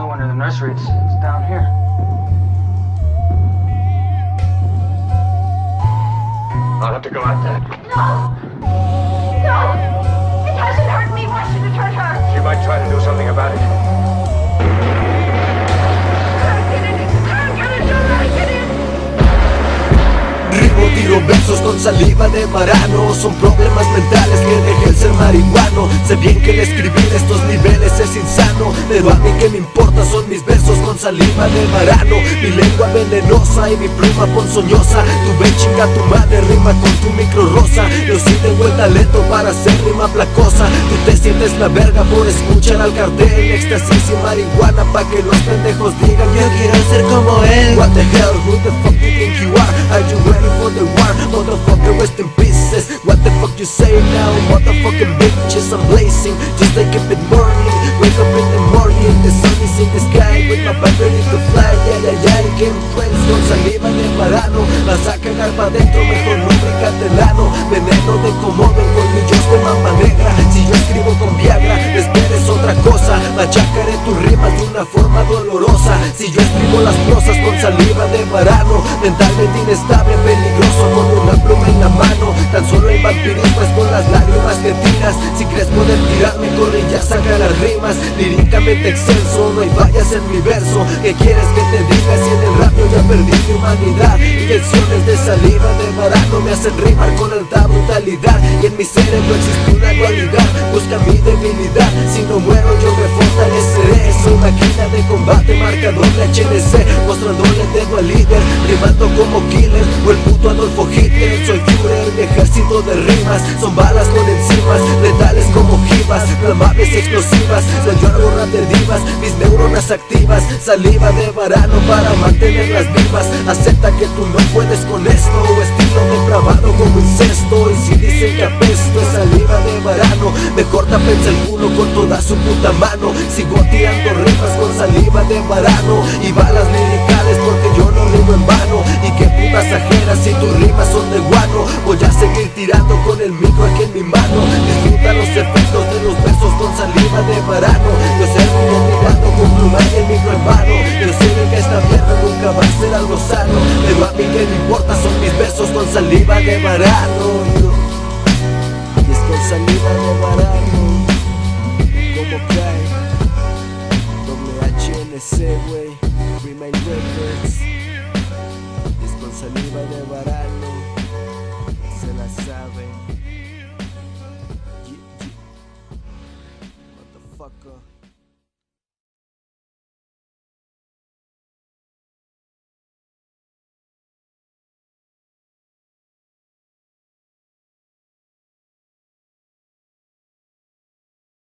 no one in the nursery. It's, it's down here. I'll have to go out there. No! No! It hasn't hurt me. Why should it hurt her? She might try to do something about it. Get in it! Get in it! Get in! Rimo, tiro versos con saliva de varano Son problemas mentales que dejé el ser marihuano Sé bien que el escribir estos niveles Pero a mí que me importa son mis versos con saliva de varano Mi lengua venenosa y mi pluma ponzoñosa. Tu ven chinga tu madre rima con tu micro rosa. Yo sí tengo el talento para hacer rima placosa. Tú te sientes la verga por escuchar al cartel Éxtasis y marihuana pa' que los pendejos digan Yo quiero ser como él What the hell, who the fuck you think you are? Are you ready for the war? Motherfucker, rest in pieces. What the fuck you say now? Motherfucking bitches, I'm blazing. Just like it morning Wake up in the morning The sun is in the sky With my back ready to fly Yeah, yeah, yeah, game friends Con saliva de varano Vas a cagar pa' dentro Mejor lubricante el ano. Veneno de comodo En colmillos de mamba negra. Si yo escribo con Viagra Esperes otra cosa. Machacaré tus rimas de una forma dolorosa. Si yo escribo las prosas con saliva de varano Mentalmente inestable, peligroso Con una pluma en la mano Vampirismo es con las lágrimas que tiras. Si crees poder tirarme, corre ya saca las rimas. Líricamente excelso, no hay fallas en mi verso. ¿Qué quieres que te diga si en el radio ya perdí mi humanidad? Inyecciones de saliva de varano me hacen rimar con alta brutalidad. Y en mi cerebro existe una dualidad. Busca mi debilidad, si no muero yo me fortaleceré. Soy máquina de combate, marcador de HNC Mostrándole dedo al líder, rimando como killer Adolfo Hitler Soy Führer, mi ejército de rimas Son balas con enzimas, letales como jivas Flamables explosivas, soy rap de divas Mis neuronas activas, saliva de varano Para mantenerlas vivas Acepta que tú no puedes con esto Estilo depravado como incesto Y si dicen que apesto es saliva de varano Mejor tapense el culo con toda su puta mano Sigo tirando rimas con saliva de varano Y balas liricales si tus rimas son de guano Voy a seguir tirando con el micro aquí en mi mano. Disfruta los efectos de los versos con saliva de varano Yo sé que tirando con pluma y el micro en mano. Yo sé que esta mierda nunca va a ser algo sano. Pero a que me importa son mis versos con saliva de varano yo. Y es con saliva de varano es con saliva de varano Se la saben Yeah, yeah. Motherfucker